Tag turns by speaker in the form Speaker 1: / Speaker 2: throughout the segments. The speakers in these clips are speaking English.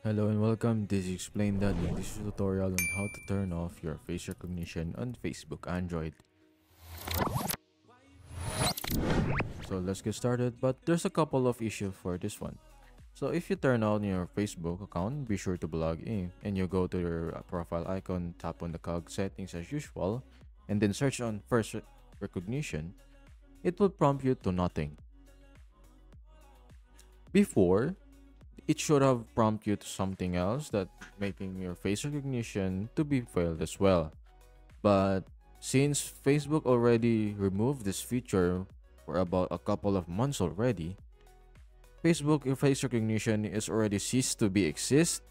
Speaker 1: Hello and welcome, this is Explain Dad and this is a tutorial on how to turn off your face recognition on Facebook Android. So let's get started, but there's a couple of issues for this one. So if you turn on your Facebook account, be sure to log in and you go to your profile icon, tap on the cog settings as usual, and then search on face recognition. It will prompt you to nothing. Before, it should have prompted you to something else that making your face recognition to be failed as well. But since Facebook already removed this feature for about a couple of months already, Facebook face recognition is already ceased to be exist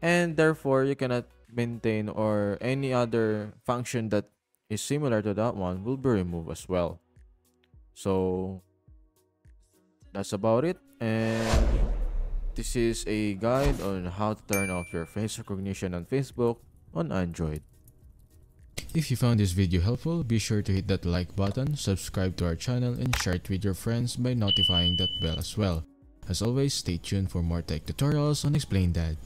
Speaker 1: and therefore you cannot maintain or any other function that is similar to that one will be removed as well. So that's about it and this is a guide on how to turn off your face recognition on Facebook on Android.
Speaker 2: If you found this video helpful, be sure to hit that like button, subscribe to our channel, and share it with your friends by notifying that bell as well. As always, stay tuned for more tech tutorials on Explain Dad.